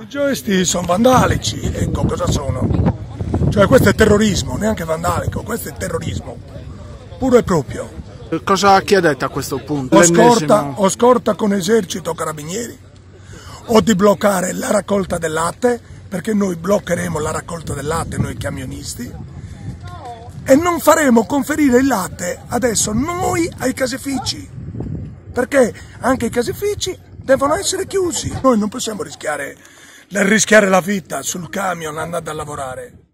I gesti sono vandalici, ecco cosa sono. Cioè questo è terrorismo, neanche vandalico, questo è terrorismo, puro e proprio. Cosa chiedete a questo punto? O scorta, o scorta con esercito carabinieri, o di bloccare la raccolta del latte, perché noi bloccheremo la raccolta del latte, noi camionisti, e non faremo conferire il latte adesso noi ai caseifici, perché anche i caseifici devono essere chiusi. Noi non possiamo rischiare, rischiare la vita sul camion andando a lavorare.